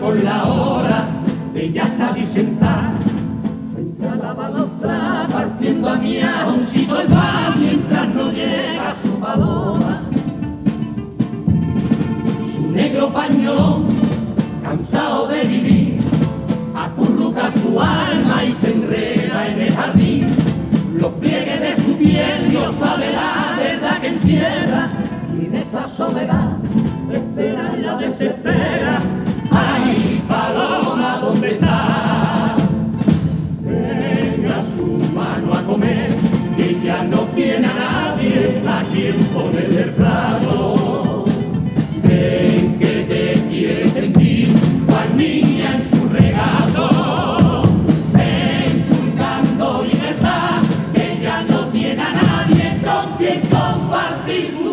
con la hora de ya está disentar. Entra la balostra partiendo a mi ajoncito el bar mientras no llega su paloma. Su negro pañón, cansado de vivir, acurruca su alma y se enreda en el jardín. Los pliegues de su piel, Dios sabe la verdad que encierra y en esa soledad espera la decepción. No tiene a nadie a quien ponerle el plato. Ven que te quiere sentir, cual niña en su regazo. Ven surcando libertad, que ya no tiene a nadie con quien compartir sus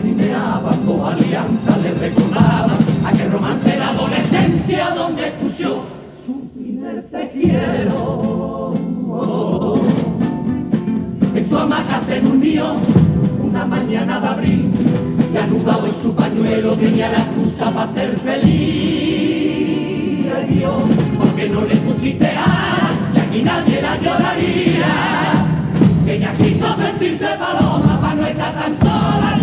ojos lagrimeaban, dos alianzas le recordaban aquel romance la adolescencia donde escuchó su primer te quiero. En su hamaca se durmió una mañana de abril y anudado en su pañuelo tenía la excusa para ser feliz. Ay Dios, porque no le pusiste a que aquí nadie la lloraría. Ella quiso sentirse paloma para no estar tan sola.